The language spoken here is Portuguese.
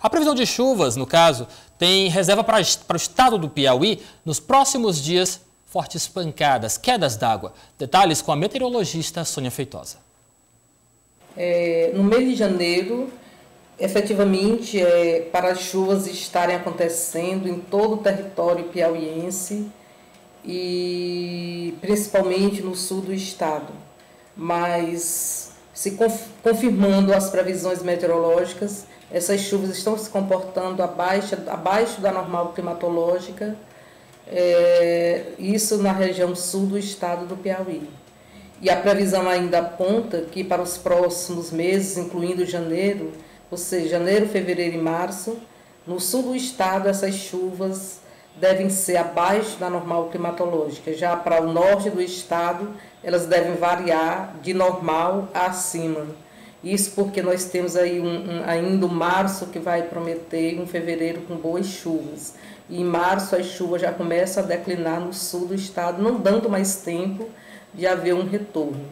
A previsão de chuvas, no caso, tem reserva para, para o estado do Piauí nos próximos dias fortes pancadas, quedas d'água. Detalhes com a meteorologista Sônia Feitosa. É, no mês de janeiro, efetivamente, é, para as chuvas estarem acontecendo em todo o território piauiense e principalmente no sul do estado. Mas, se confirmando as previsões meteorológicas, essas chuvas estão se comportando abaixo, abaixo da normal climatológica, é, isso na região sul do estado do Piauí. E a previsão ainda aponta que para os próximos meses, incluindo janeiro, ou seja, janeiro, fevereiro e março, no sul do estado essas chuvas devem ser abaixo da normal climatológica. Já para o norte do estado, elas devem variar de normal a acima. Isso porque nós temos aí um, um, ainda março que vai prometer um fevereiro com boas chuvas. E em março as chuvas já começam a declinar no sul do estado, não dando mais tempo de haver um retorno.